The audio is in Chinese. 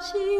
起